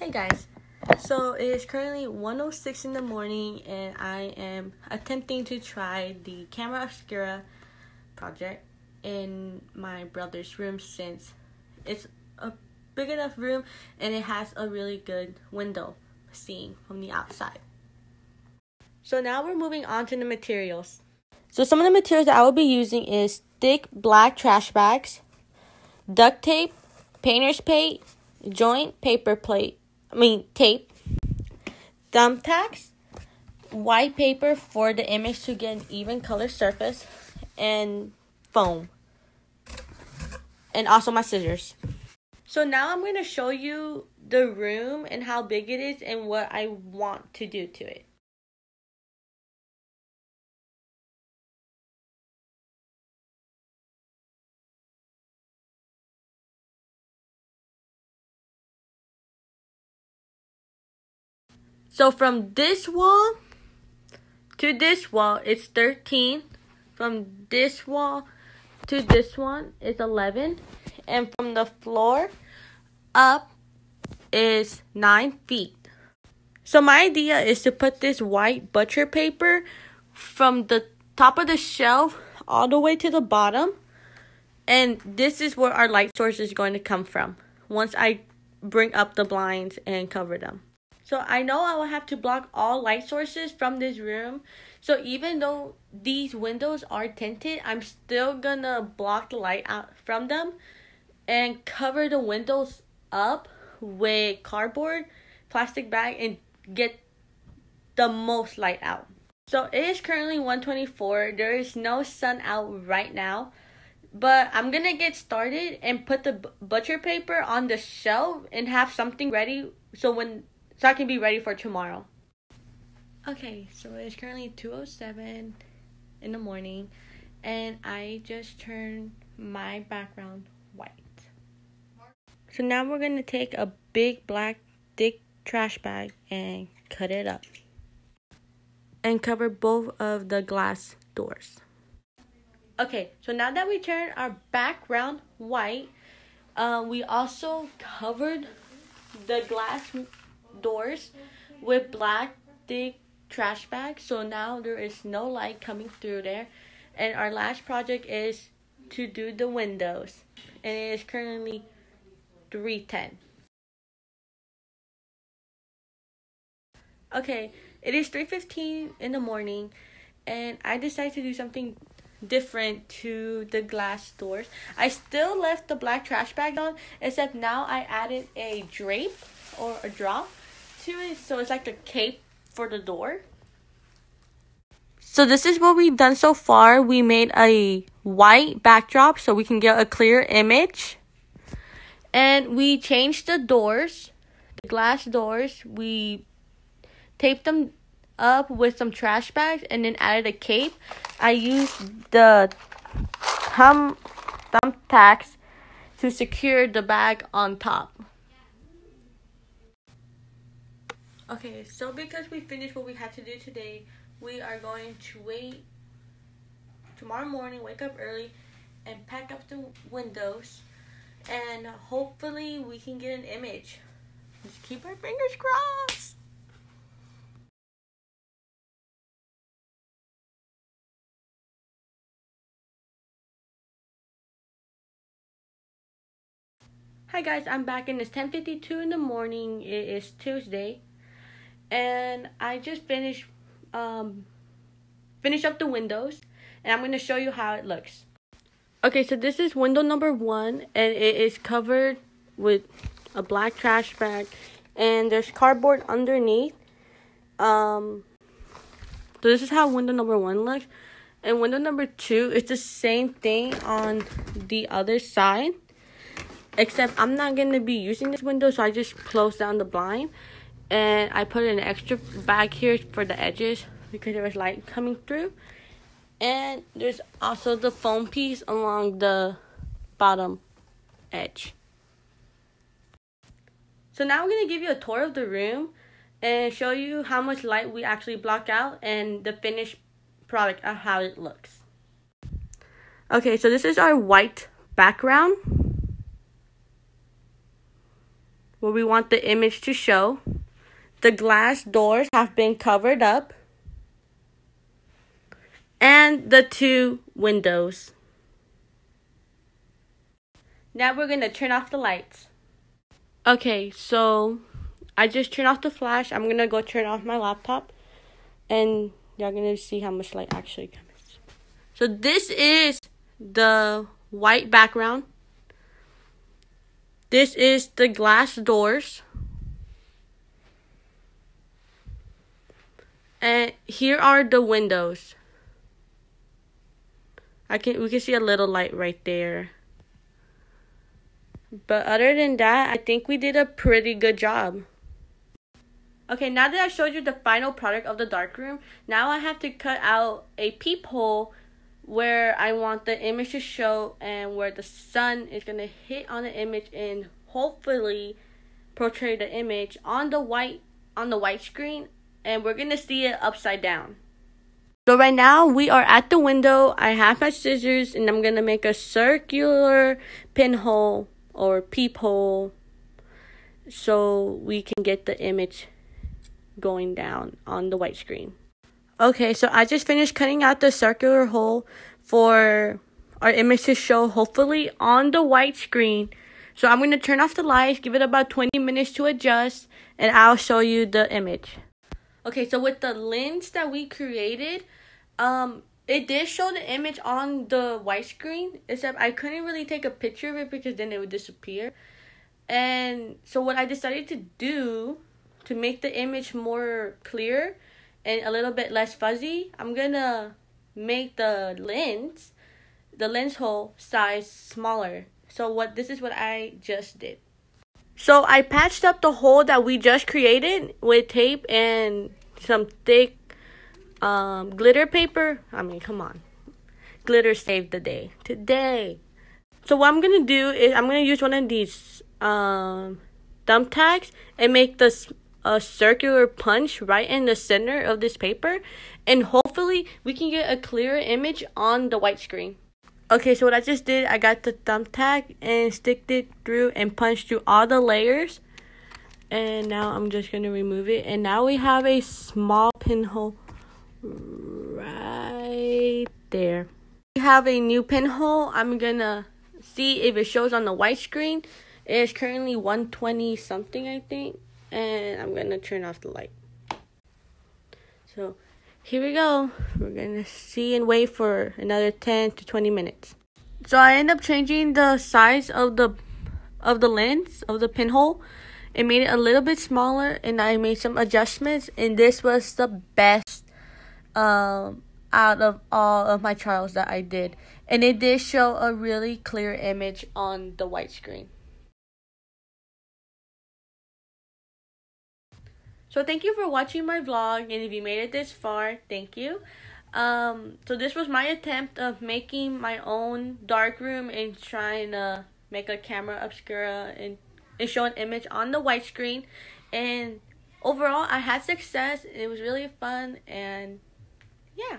Hey guys, so it is currently 1.06 in the morning and I am attempting to try the camera obscura project in my brother's room since it's a big enough room and it has a really good window seeing from the outside. So now we're moving on to the materials. So some of the materials that I will be using is thick black trash bags, duct tape, painter's paint, joint paper plate, I mean tape, thumbtacks, white paper for the image to get an even color surface, and foam. And also my scissors. So now I'm going to show you the room and how big it is and what I want to do to it. So from this wall to this wall, it's 13. From this wall to this one is 11. And from the floor up is 9 feet. So my idea is to put this white butcher paper from the top of the shelf all the way to the bottom. And this is where our light source is going to come from once I bring up the blinds and cover them. So I know I will have to block all light sources from this room. So even though these windows are tinted, I'm still gonna block the light out from them and cover the windows up with cardboard, plastic bag, and get the most light out. So it is currently 124. There is no sun out right now. But I'm gonna get started and put the butcher paper on the shelf and have something ready so when so I can be ready for tomorrow. Okay, so it's currently 2:07 in the morning and I just turned my background white. So now we're going to take a big black thick trash bag and cut it up and cover both of the glass doors. Okay, so now that we turned our background white, uh, we also covered the glass doors with black thick trash bags. So now there is no light coming through there. And our last project is to do the windows. And it is currently 310. Okay, it is 3:15 in the morning and I decided to do something different to the glass doors. I still left the black trash bag on except now I added a drape or a drop to it, so it's like a cape for the door. So this is what we've done so far. We made a white backdrop so we can get a clear image. And we changed the doors, the glass doors. We taped them up with some trash bags and then added a cape. I used the thumb thumbtacks to secure the bag on top. Okay, so because we finished what we had to do today, we are going to wait tomorrow morning, wake up early, and pack up the windows. And hopefully we can get an image. Just keep our fingers crossed. Hi guys, I'm back and it's 10:52 in the morning. It is Tuesday and I just finished um finish up the windows and I'm going to show you how it looks. Okay, so this is window number 1 and it is covered with a black trash bag and there's cardboard underneath. Um so this is how window number 1 looks. And window number 2 is the same thing on the other side. Except I'm not going to be using this window so I just close down the blind and I put an extra bag here for the edges because there was light coming through. And there's also the foam piece along the bottom edge. So now I'm going to give you a tour of the room and show you how much light we actually block out and the finished product of how it looks. Okay so this is our white background. Where we want the image to show. The glass doors have been covered up. And the two windows. Now we're going to turn off the lights. Okay, so I just turned off the flash. I'm going to go turn off my laptop. And y'all going to see how much light actually comes. So this is the white background. This is the glass doors. And here are the windows. I can we can see a little light right there. But other than that, I think we did a pretty good job. Okay, now that I showed you the final product of the darkroom, now I have to cut out a peephole where I want the image to show and where the sun is going to hit on the image and hopefully portray the image on the white on the white screen and we're to see it upside down. So right now we are at the window. I have my scissors and I'm to make a circular pinhole or peephole so we can get the image going down on the white screen. Okay, so I just finished cutting out the circular hole for our image to show hopefully on the white screen. So I'm going to turn off the lights, give it about 20 minutes to adjust, and I'll show you the image. Okay, so with the lens that we created, um, it did show the image on the white screen, except I couldn't really take a picture of it because then it would disappear. And so what I decided to do to make the image more clear and a little bit less fuzzy, I'm gonna make the lens, the lens hole size smaller. So what this is what I just did. So I patched up the hole that we just created with tape and some thick um, glitter paper. I mean, come on. Glitter saved the day. Today. So what I'm going to do is I'm going to use one of these um, thumbtacks and make this a circular punch right in the center of this paper and hopefully we can get a clearer image on the white screen. Okay, so what I just did, I got the thumbtack and sticked it through and punched through all the layers. And now I'm just going to remove it. And now we have a small pinhole right there. We have a new pinhole. I'm going to see if it shows on the white screen. It's currently 120 something, I think and I'm gonna turn off the light. So here we go. We're gonna see and wait for another 10 to 20 minutes. So I end up changing the size of the of the lens of the pinhole. It made it a little bit smaller and I made some adjustments and this was the best um out of all of my trials that I did. And it did show a really clear image on the white screen. So thank you for watching my vlog and if you made it this far, thank you. Um, so this was my attempt of making my own dark room and trying to make a camera obscura and, and show an image on the white screen. And overall, I had success. It was really fun and yeah.